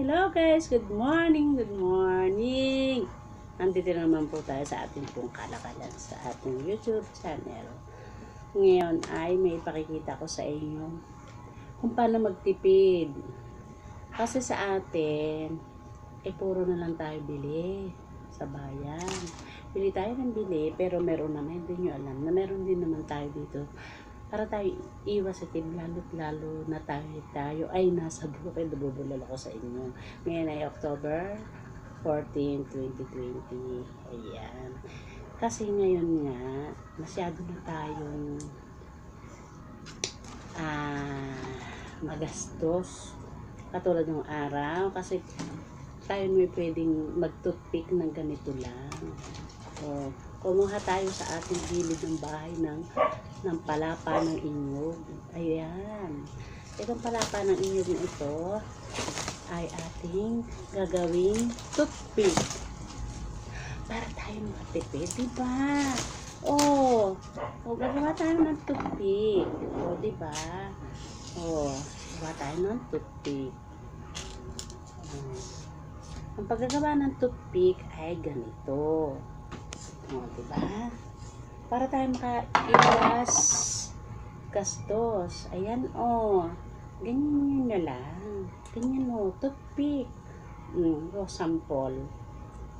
Hello guys, good morning, good morning. Nandito na naman po tayo sa ating pong kalakalan sa ating YouTube channel. Ngayon ay may pakikita ko sa inyo kung paano magtipid. Kasi sa atin, eh puro na lang tayo bili sa bayan. Bili tayo ng bili, pero meron naman, hindi nyo alam na meron din naman tayo dito para tayo iwas sa tib, lalo't lalo na tayo, tayo ay nasa bukid, bubulol ako sa inyo. Ngayon ay October 14, 2020. Ayan. Kasi ngayon nga, masyado na tayong ah, magastos. Katulad ng araw, kasi tayo may pwedeng mag-toothpick ng ganito lang. O, kumuha tayo sa ating gilid ng bahay ng ng palapa ng inyog. Ayan. Itong palapa ng inyog na ito ay ating gagawing toothpick. Para tayo matipid, di ba? Oh, oh, gagawa tayo ng toothpick. Oh, di ba? Oh, gagawa tayo ng toothpick. Oh. Ang paggagawa ng toothpick ay ganito. Oh, di ba? Para tayo makaiwas gastos. Ayan, oh. Ganyan na lang. Ganyan, oh. Toothpick. Mm, oh, sample.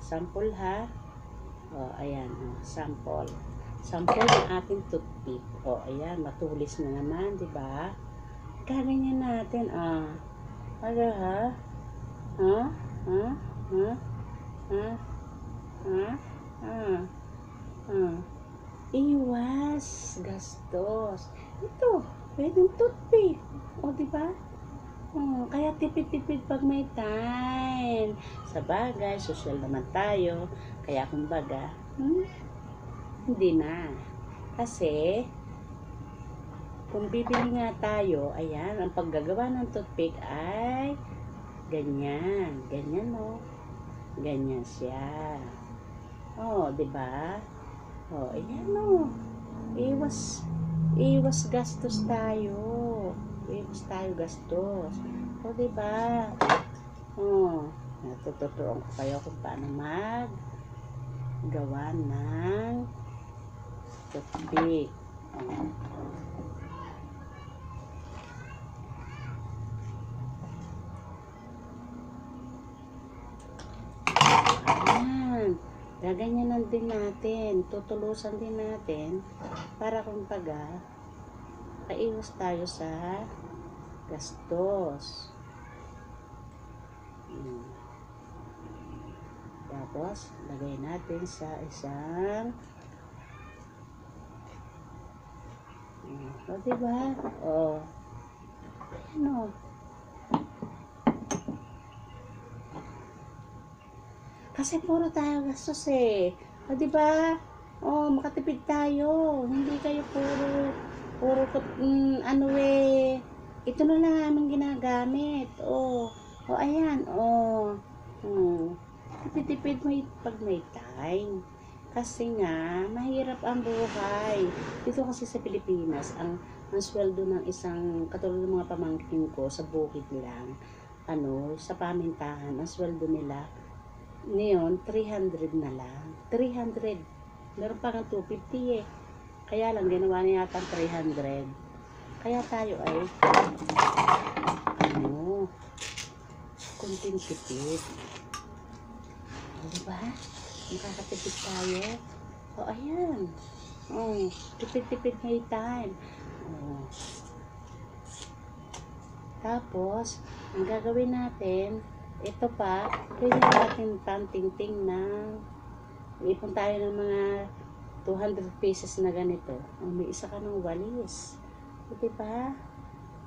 Sample, ha? Oh, ayan, oh. Sample. Sample ng ating toothpick. Oh, ayan. Matulis na naman, di ba? Kaganyan natin, ah. Ano, ha? Ha? Ha? Ha? Ha? Ha? Ha? Ha? Iwas gastos. Ito, pwedeng toothpick. O, di ba? Oh, kaya tipid-tipid pag may time. Sa bagay, social naman tayo. Kaya kumbaga, hmm, hindi na. Kasi, kung bibili nga tayo, ayan, ang paggagawa ng toothpick ay ganyan. Ganyan, no? Ganyan siya. Oh, di ba? Oh, ayan o. Iwas, iwas gastos tayo. Iwas tayo gastos. O, diba? Oh, natututuan ko kayo kung paano mag gawa ng toothpick. Oh. Ayan. Gaganyanan din natin. Tutulusan din natin para kumbaga kaiwas tayo sa gastos. Hmm. Tapos, lagay natin sa isang Hmm. O, diba? O. Ano? Kasi puro tayo gastos eh. O, di ba? O, makatipid tayo. Hindi kayo puro, puro, mm, ano eh. Ito na lang aming ginagamit. O, o ayan, o. Hmm. Tipid-tipid mo pag may time. Kasi nga, mahirap ang buhay. Dito kasi sa Pilipinas, ang, ang sweldo ng isang, katulad ng mga pamangkin ko, sa bukid lang, ano, sa pamintahan, ang sweldo nila, ngayon, 300 na lang. 300. Meron pa nga 250 eh. Kaya lang, ginawa niya yata 300. Kaya tayo ay, ano, kunting tipid. O, diba? Makakatipid tayo. O, ayan. O, tipid-tipid may time. O. Tapos, ang gagawin natin, ito pa, pwede natin pantingting ng ipon tayo ng mga 200 pieces na ganito. O, may isa ka ng walis. O, diba?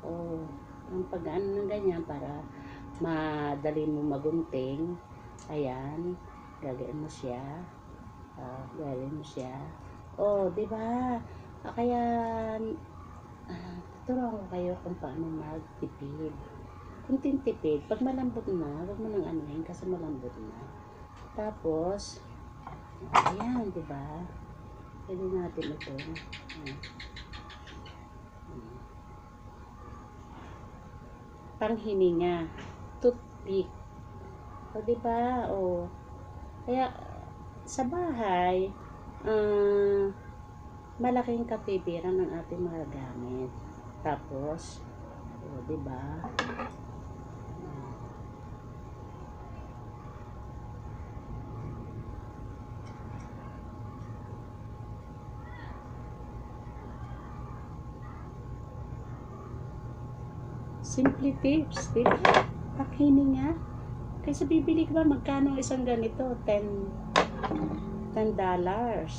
O, ang pag-ano ng ganyan para madali mo magunting. Ayan, gagawin mo siya. Uh, gagawin mo siya. O, diba? Ah, kaya, ah, tuturuan ko kayo kung paano magtipid kunting tipid. Pag malambot na, huwag mo nang anuhin kasi malambot na. Tapos, ayan, di ba? Pwede natin ito. Ayan. Panghininga. Toothpick. O, di ba? O. Kaya, sa bahay, ah, malaking katwiran ng ating mga gamit. Tapos, o, di ba? Simple tips, di ba? Pakini nga. Kasi bibili ka ba, magkano ang isang ganito? 10 10 dollars.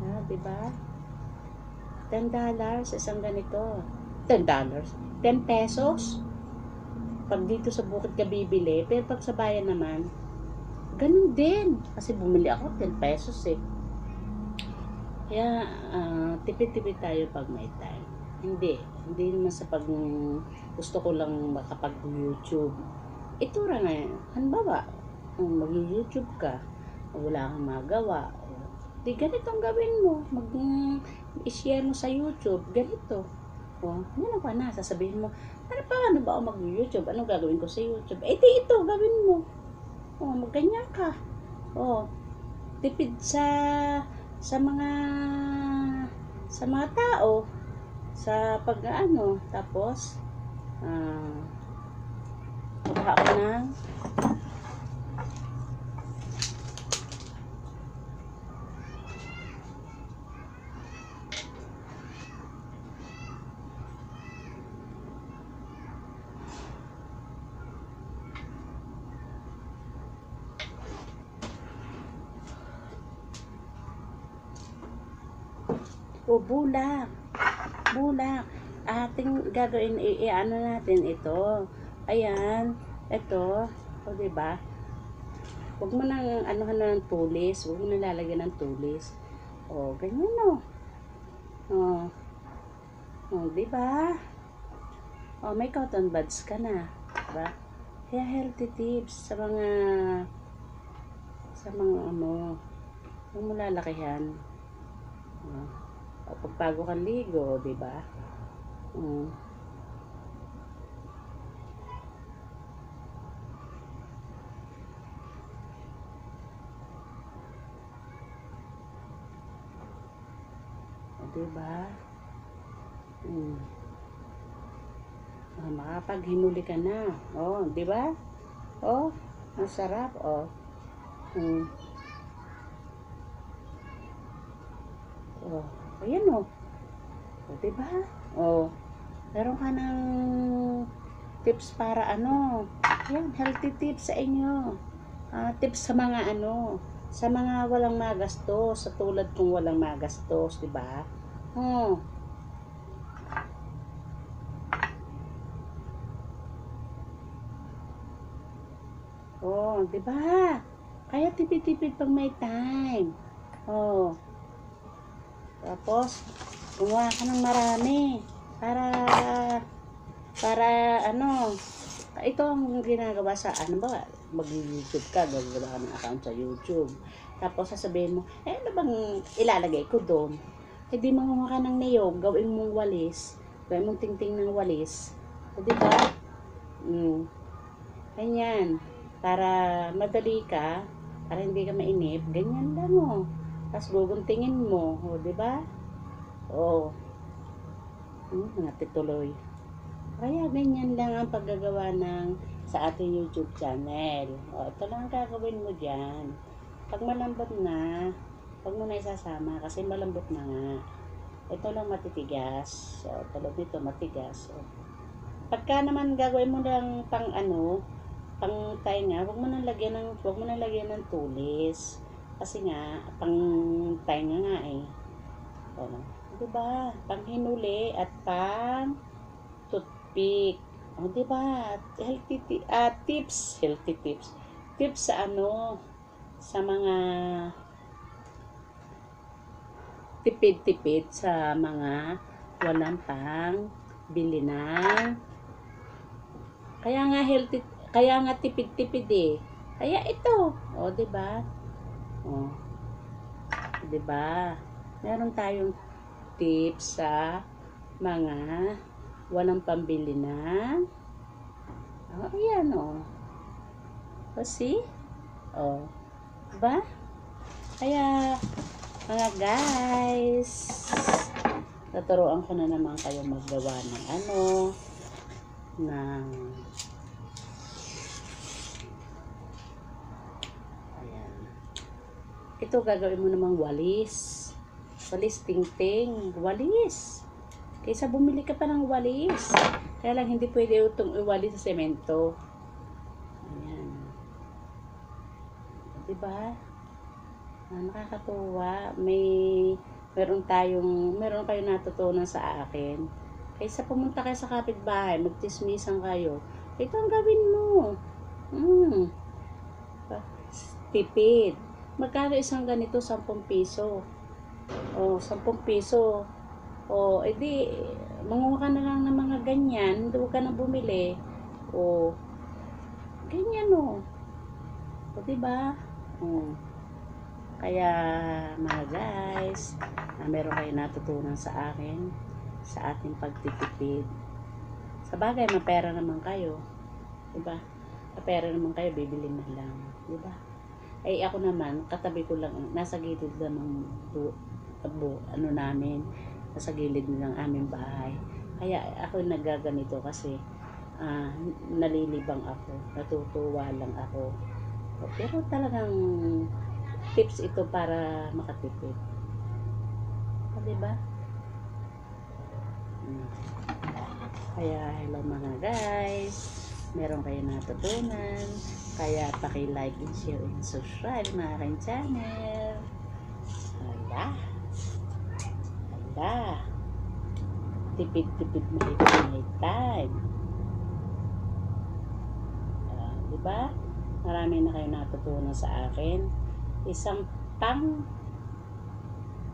Ha, di ba? 10 dollars isang ganito. 10 dollars. 10 pesos. Pag dito sa bukid ka bibili, pero pag sa bayan naman, ganun din. Kasi bumili ako 10 pesos eh. Kaya, ah, tipid-tipid tayo pag may time. Hindi. Hindi naman sa pag gusto ko lang makapag-YouTube. Ito ra nga. Hanbawa, kung mag-YouTube ka, wala kang magawa. Di ganitong gawin mo. Mag, i-share mo sa YouTube. Ganito. O, ano pa na? Sasabihin mo, ano pa, ano ba ako mag-YouTube? Anong gagawin ko sa YouTube? Eh, di ito, gawin mo. O, magganyan ka. O, tipid sa sa mga sa mga tao sa pag ano tapos ah kuha ako ng o bulak bulak ating gagawin i, i- ano natin ito ayan ito o ba Huwag mo nang anuhan na ng tulis. Huwag mo nang ng tulis. O, ganyan o. O. O, di ba? O, may cotton buds ka na. Diba? Kaya healthy tips sa mga sa mga ano huwag mo lalakihan. O, o pag bago kang ligo, di ba? O. O, diba? Mm. Oh, makapaghimuli ka na. Oh, di ba? Oh, ang sarap. Oh. Mm. Oh, ayan oh. Oh, di ba? Oh. Meron ka ng tips para ano. Yan, healthy tips sa inyo. Ah, tips sa mga ano, sa mga walang magastos, sa tulad kong walang magastos, di ba? Oh. Oh, di ba? Kaya tipid-tipid pag may time. Oh. Tapos, gumawa ka ng marami. Para, para ano, ito ang ginagawa sa, ano ba, mag-YouTube ka, gagawa ka ng account sa YouTube. Tapos sasabihin mo, eh ano bang ilalagay ko doon? Eh di manguha ka ng niyog, gawin mong walis, gawin mong tingting ng walis. O, di ba? Mm. Ganyan. Para madali ka, para hindi ka mainip, ganyan lang o. Tapos guguntingin mo, o, di ba? O. Hmm, natituloy. Kaya ganyan lang ang paggagawa ng sa ating YouTube channel. O, ito lang ang gagawin mo dyan. Pag malambot na, huwag mo na isasama kasi malambot na nga. Ito lang matitigas. So, tulad nito matigas. So, pagka naman gagawin mo lang pang ano, pang tainga, huwag mo nang lagyan ng, huwag mo nang lagyan ng tulis. Kasi nga, pang tainga nga eh. O, diba? Pang hinuli at pang toothpick. O, diba? Healthy ti- ah, tips. Healthy tips. Tips sa ano, sa mga tipid-tipid sa mga walang pang bili ng kaya nga healthy kaya nga tipid-tipid eh kaya ito o di ba o di ba meron tayong tips sa mga walang pambili na oh ayan o O, see? O. Diba? Kaya, mga guys, naturuan ko na naman kayo maggawa ng ano, ng ayan. Ito gagawin mo namang walis. Walis ting-ting. Walis. Kaysa bumili ka pa ng walis. Kaya lang hindi pwede itong iwalis sa semento. Ayan. Diba? Ah, nakakatuwa. May meron tayong meron kayo natutunan sa akin. Kaysa pumunta kayo sa kapitbahay, magtismisan kayo. Ito ang gawin mo. Mm. Tipid. Magkano isang ganito? 10 piso. O, 10 piso. O, edi, manguha ka na lang ng mga ganyan. Huwag ka na bumili. O, ganyan o. O, diba? O. Kaya, mga guys, na meron kayo natutunan sa akin sa ating pagtitipid. Sa bagay, mapera naman kayo. Diba? Mapera naman kayo, bibili na lang. Diba? Ay, ako naman, katabi ko lang, nasa gilid lang ng bu, bu, ano namin, nasa gilid ng aming bahay. Kaya ako nagaganito kasi ah, nalilibang ako, natutuwa lang ako. Pero talagang tips ito para makatipid. O, diba? Mm. Kaya hello mga guys. Meron kayo natutunan. Kaya paki-like and share and subscribe mga aking channel. Hala. Hala. Tipid-tipid mo ito may time. Ah, di ba? Marami na kayo natutunan sa akin. Isang pang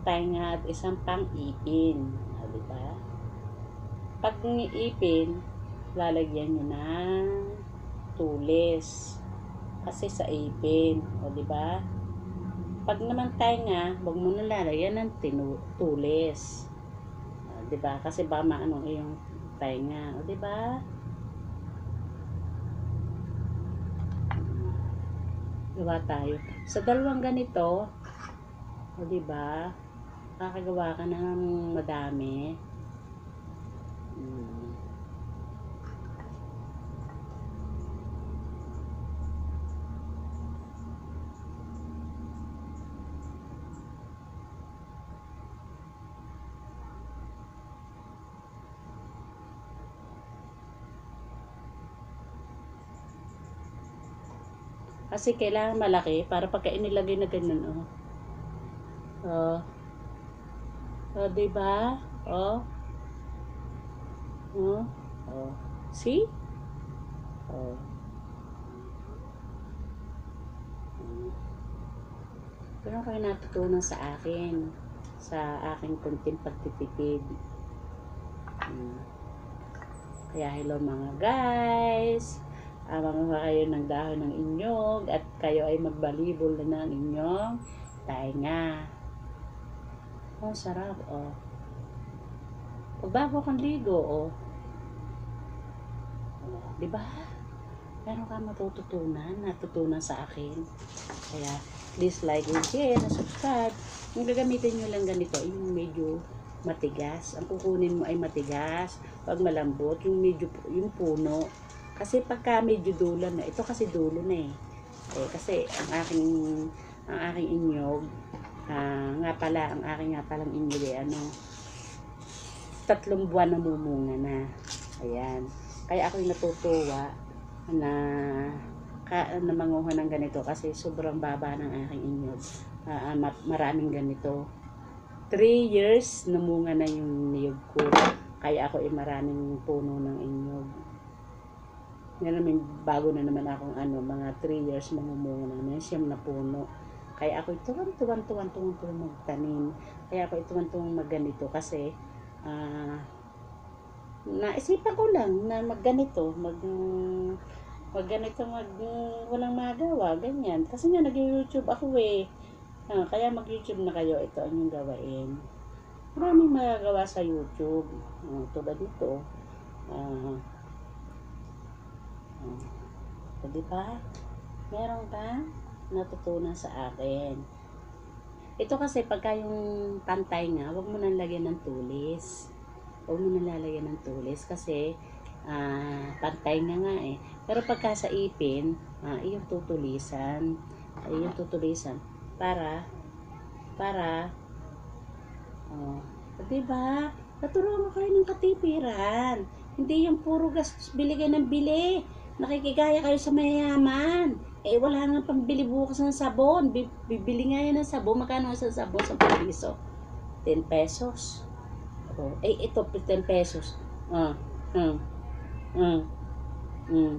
tainga at isang pang ipin. Ah, di ba? Pag ipin, lalagyan nyo ng tulis. Kasi sa ipin. O, di ba? Pag naman tainga, huwag mo na lalagyan ng tulis. Di ba? Kasi ba maano yung tainga. O, di ba? Gawa tayo. Sa dalawang ganito, o, di ba? Kakagawa ka ng madami. Hmm. Kasi kailangan malaki para pagka inilagay na ganun, oh. Oh. Oh, di ba? Oh. Oh. Oh. See? Oh. Pero kayo natutunan sa akin. Sa aking kunting pagtitipid. Hmm. Kaya hello mga guys. Amang kayo ng dahon ng inyog at kayo ay magbalibol na ng inyong tainga. Oh, sarap, oh. Pagbago kang ligo, oh. oh di ba? Meron ka matututunan, natutunan sa akin. Kaya, please like and share and subscribe. Yung gagamitin nyo lang ganito, yung medyo matigas. Ang kukunin mo ay matigas. Pag malambot, yung medyo, yung puno. Kasi pagka medyo dulo na, ito kasi dulo na eh. eh kasi ang aking, ang aking inyog, Ah, nga pala, ang aking nga palang inili, ano, tatlong buwan na mumunga na. Ayan. Kaya ako'y natutuwa na ka, na manguha ng ganito kasi sobrang baba ng aking inyog. Ma- maraming ganito. 3 years namunga na yung niyog ko. Kaya ako ay maraming puno ng inyog. Meron may bago na naman akong ano, mga 3 years mamumunga na naman. Siyam na puno. Kaya ako tuwan-tuwan, tuwan-tuwan tuwan magtanim. Kaya ako tuwan-tuwan magganito kasi ah naisipan ko lang na magganito, mag magganito, mag walang magawa, ganyan. Kasi nga nag-YouTube ako eh. Ah, kaya mag-YouTube na kayo, ito ang yung gawain. Maraming magagawa sa YouTube. Ah, tulad nito. Di ba? Meron ka natutunan sa akin. Ito kasi pagka yung pantay nga, wag mo nang lagyan ng tulis. Huwag mo nang lalagyan ng tulis kasi ah, pantay nga nga eh. Pero pagka sa ipin, ah, iyong tutulisan, iyong tutulisan para para oh, 'di ba? Naturuan ko kayo ng katipiran. Hindi yung puro gastos bili kayo ng bili. Nakikigaya kayo sa mayayaman. Eh, wala nga pambili bukas ng sabon. Bi- Bibili nga yan ng sabon. Magkano sa sabon? 10 piso. 10 pesos. Oh, eh, ito, 10 pesos. Ah, ah, ah, mm.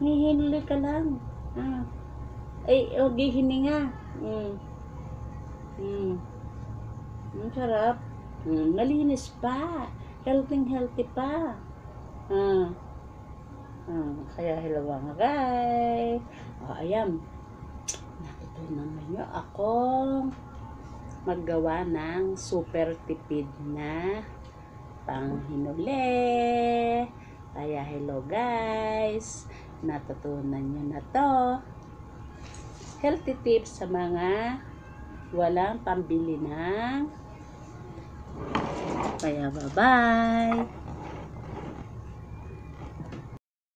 Hihili ka lang. Ah. Ay, o, hininga. Mm. Mm. Ang sarap. Mm, malinis pa. Healthy, healthy pa. Ah. Kaya hello mga guys. Oh, ayan. Natutunan ninyo akong maggawa ng super tipid na panghinuli. Kaya hello guys. Natutunan nyo na to. Healthy tips sa mga walang pambili ng kaya bye-bye.